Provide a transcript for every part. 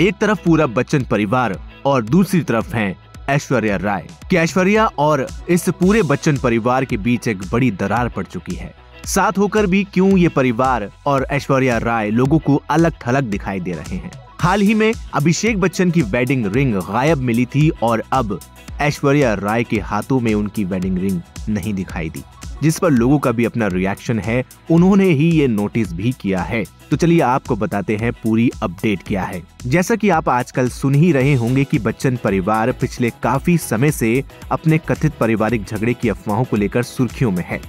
एक तरफ़ पूरा बच्चन परिवार और दूसरी तरफ़ हैं ऐश्वर्या राय। कि ऐश्वर्या और इस पूरे बच्चन परिवार के बीच एक बड़ी दरार पड़ चुकी है। साथ होकर भी क्यों ये परिवार और ऐश्वर्या राय लोगों को अलग थलग दिखाई दे रहे हैं? हाल ही में अभिषेक बच्चन की वेडिंग रिंग गायब मिली थी और अब ऐश्वर्या राय के हाथों में उनकी वेडिंग रिंग नहीं दिखाई दी। जिस पर लोगों का भी अपना रिएक्शन है, उन्होंने ही ये नोटिस भी किया है। तो चलिए आपको बताते हैं पूरी अपडेट क्या है। जैसा कि आप आजकल सुन ही रहे होंगे कि बच्चन परिवार पिछले काफ़ी समय से अपने कथित पारिवारिक झगड़े की अफवाहों को लेकर सुर्खियों में है।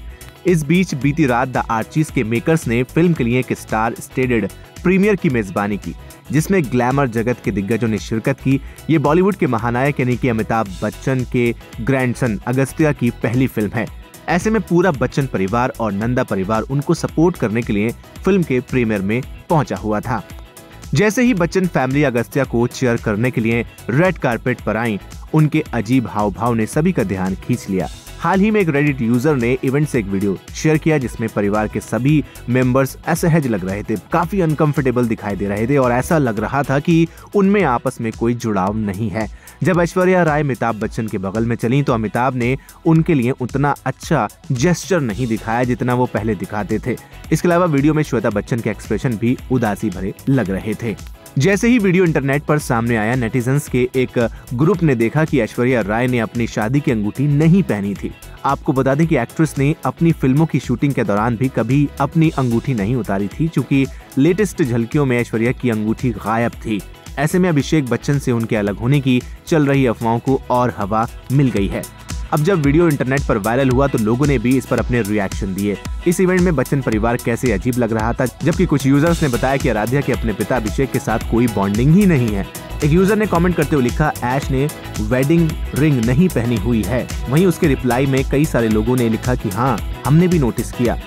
इस बीच बीती रात द आर्चिस के मेकर्स ने फ़िल्म के लिए एक स्टार स्टेडेड प्रीमियर की मेजबानी की, जिसमें ग्लैमर जगत के दिग्गजों ने शिरकत की। ये बॉलीवुड के महानायक यानी कि अमिताभ बच्चन के ग्रैंडसन अगस्त्या की पहली फ़िल्म है। ऐसे में पूरा बच्चन परिवार और नंदा परिवार उनको सपोर्ट करने के लिए फ़िल्म के प्रीमियर में पहुँचा हुआ था। जैसे ही बच्चन फैमिली अगस्त्या को चेयर करने के लिए रेड कारपेट पर आई, उनके अजीब हाव भाव ने सभी का ध्यान खींच लिया। हाल ही में एक रेडिट यूज़र ने इवेंट से एक वीडियो शेयर किया जिसमें परिवार के सभी मेंबर्स असहज लग रहे थे, काफ़ी अनकंफर्टेबल दिखाई दे रहे थे और ऐसा लग रहा था कि उनमें आपस में कोई जुड़ाव नहीं है। जब ऐश्वर्या राय अमिताभ बच्चन के बगल में चली तो अमिताभ ने उनके लिए उतना अच्छा जेस्चर नहीं दिखाया जितना वो पहले दिखाते थे। इसके अलावा वीडियो में श्वेता बच्चन के एक्सप्रेशन भी उदासी भरे लग रहे थे। जैसे ही वीडियो इंटरनेट पर सामने आया नेटिजन्स के एक ग्रुप ने देखा कि ऐश्वर्या राय ने अपनी शादी की अंगूठी नहीं पहनी थी। आपको बता दें कि एक्ट्रेस ने अपनी फ़िल्मों की शूटिंग के दौरान भी कभी अपनी अंगूठी नहीं उतारी थी क्योंकि लेटेस्ट झलकियों में ऐश्वर्या की अंगूठी गायब थी। ऐसे में अभिषेक बच्चन से उनके अलग होने की चल रही अफवाहों को और हवा मिल गई है। अब जब वीडियो इंटरनेट पर वायरल हुआ तो लोगों ने भी इस पर अपने रिएक्शन दिए। इस इवेंट में बच्चन परिवार कैसे अजीब लग रहा था, जबकि कुछ यूज़र्स ने बताया कि आराध्या के अपने पिता अभिषेक के साथ कोई बॉन्डिंग ही नहीं है। एक यूज़र ने कमेंट करते हुए लिखा ऐश ने वेडिंग रिंग नहीं पहनी हुई है। वहीं उसके रिप्लाई में कई सारे लोगों ने लिखा कि हाँ हमने भी नोटिस किया।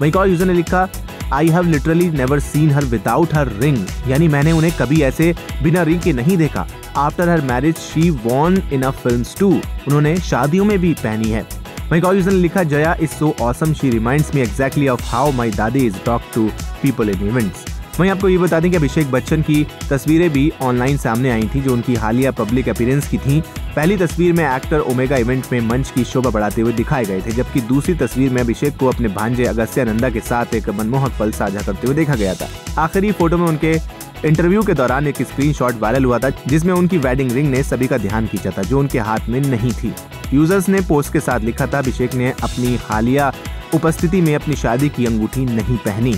वहीं और यूज़र ने लिखा I have literally never seen her without her ring यानी मैंने उन्हें कभी ऐसे बिना रिंग के नहीं देखा। After her marriage she won in a film too उन्होंने शादियों में भी पहनी है। वहीं कॉल ने लिखा, Jaya is so awesome she reminds me exactly of how my dadi is talk to people in events वहीं आपको ये बता दें कि अभिषेक बच्चन की तस्वीरें भी ऑनलाइन सामने आई थी, जो उनकी हालिया पब्लिक अपीयरेंस की थी। पहली तस्वीर में एक्टर ओमेगा इवेंट में मंच की शोभा बढ़ाते हुए दिखाए गए थे, जबकि दूसरी तस्वीर में अभिषेक को अपने भांजे अगस्त्य नंदा के साथ एक मनमोहक पल साझा करते हुए देखा गया था। आखिरी फ़ोटो में उनके इंटरव्यू के दौरान एक स्क्रीनशॉट वायरल हुआ था, जिसमें उनकी वेडिंग रिंग ने सभी का ध्यान खींचा था, जो उनके हाथ में नहीं थी। यूज़र्स ने पोस्ट के साथ लिखा था, अभिषेक ने अपनी हालिया उपस्थिति में अपनी शादी की अंगूठी नहीं पहनी।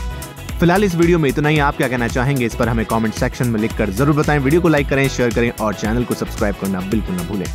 फ़िलहाल इस वीडियो में इतना ही। आप क्या कहना चाहेंगे इस पर हमें कॉमेंट सेक्शन में लिखकर ज़रूर बताएँ। वीडियो को लाइक करें शेयर करें और चैनल को सब्सक्राइब करना बिल्कुल न भूलें।